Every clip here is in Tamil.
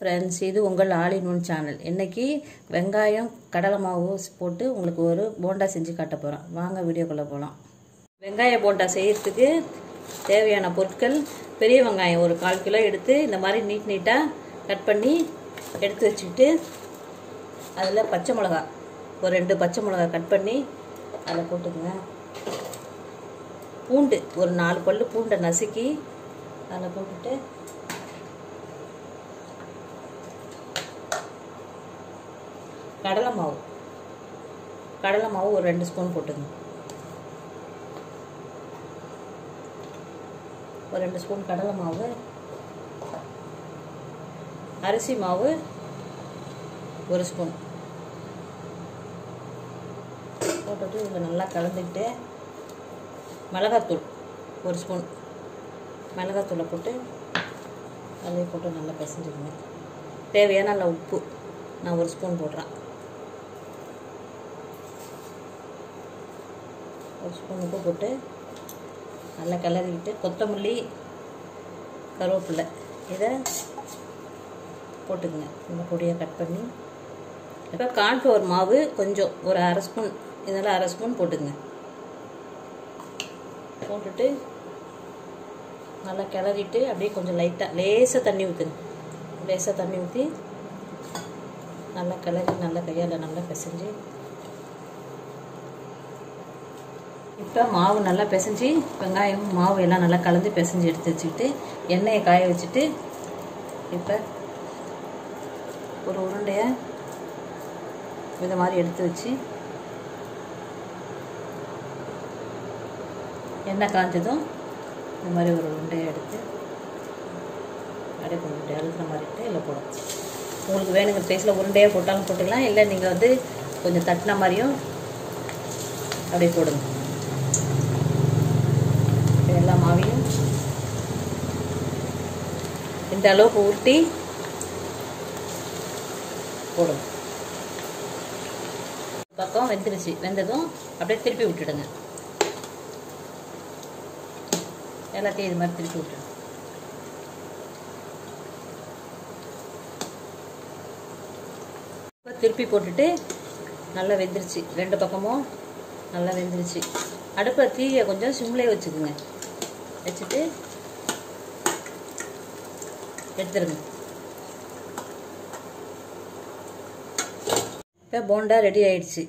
ஃப்ரெண்ட்ஸ் இது உங்கள் ஆலினூன் சேனல் இன்னைக்கு வெங்காயம் கடலை மாவு போட்டு உங்களுக்கு ஒரு போண்டா செஞ்சு காட்ட போகிறோம் வாங்க வீடியோக்குள்ளே போகலாம் வெங்காய போண்டா செய்கிறதுக்கு தேவையான பொருட்கள் பெரிய வெங்காயம் ஒரு கால் கிலோ எடுத்து இந்த மாதிரி நீட் நீட்டாக கட் பண்ணி எடுத்து வச்சுக்கிட்டு அதில் பச்சை மிளகா ஒரு ரெண்டு பச்சை மிளகா கட் பண்ணி அதில் போட்டுக்கோங்க. பூண்டு ஒரு நாலு பல் பூண்டை நசுக்கி அதில் போட்டுட்டு கடலை மாவு. கடலை மாவு ஒரு ரெண்டு ஸ்பூன் போட்டுங்க ஒரு ரெண்டு ஸ்பூன் கடலை மாவு. அரிசி மாவு ஒரு ஸ்பூன். போட்டுட்டு இதில் நல்லா கலந்துக்கிட்டு மிளகாத்தூள் ஒரு ஸ்பூன். மிளகாத்தூளை போட்டு அதில் போட்டு நல்லா பிசைஞ்சுக்கங்க. தேவையான நல்ல உப்பு நான் ஒரு ஸ்பூன் போடுறேன். ஒரு ஸ்பூன் உப்பு போட்டு நல்லா கிளறிக்கிட்டு கொத்தமல்லி கருவேப்பிலை இதை போட்டுக்குங்க. இந்த பொடியாக கட் பண்ணி. இப்போ கான்ஃப்ளவர் மாவு கொஞ்சம் ஒரு அரை ஸ்பூன் இதெல்லாம் அரை ஸ்பூன் போட்டுக்குங்க. போட்டுட்டு நல்லா கிளறிட்டு அப்படியே கொஞ்சம் லைட்டாக லேசாக தண்ணி ஊற்றுங்க லேசாக தண்ணி ஊற்றி நல்லா கிளறி நல்லா கையால் நல்லா பிசைஞ்சு இப்போ மாவு நல்லா பிசைஞ்சு வெங்காயம் மாவு எல்லாம் நல்லா கலந்து பிசைஞ்சு எடுத்து வச்சுக்கிட்டு எண்ணெயை காய வச்சுட்டு இப்போ ஒரு உருண்டையை இந்த மாதிரி எடுத்து வச்சு எண்ணெய் காய்ஞ்சதும் இந்த மாதிரி ஒரு உருண்டையை எடுத்து அப்படியே கொஞ்சம் அழுத்துற மாதிரிட்டு இல்லை போடும் உங்களுக்கு வேணுங்கிற சைஸில் உருண்டையாக போட்டாலும் போட்டுக்கலாம் இல்லை நீங்கள் வந்து கொஞ்சம் தட்டின மாதிரியும் அப்படியே போடுங்க. மாவையும் இந்த அளவுக்கு ஊட்டி போடுங்க பக்கம் வெந்துருச்சு. வெந்ததும் அப்படியே திருப்பி விட்டுடுங்க. எல்லாத்தையும் இது மாதிரி திருப்பி விட்டுடுங்க. திருப்பி போட்டுட்டு நல்லா வெந்துருச்சு. ரெண்டு பக்கமும் நல்லா வெந்துருச்சு. அடுப்பில் தீயை கொஞ்சம் சிம்லேயே வச்சுக்கோங்க. வச்சுட்டு எடுத்துருங்க. இப்போ போண்டா ரெடி ஆயிடுச்சு.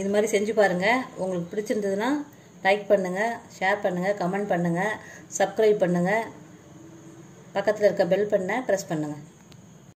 இது மாதிரி செஞ்சு பாருங்கள் உங்களுக்கு பிடிச்சிருந்ததுன்னா லைக் பண்ணுங்கள் ஷேர் பண்ணுங்கள் கமெண்ட் பண்ணுங்கள் சப்ஸ்கிரைப் பண்ணுங்கள் பக்கத்தில் இருக்க பெல் பண்ண ப்ரெஸ் பண்ணுங்கள்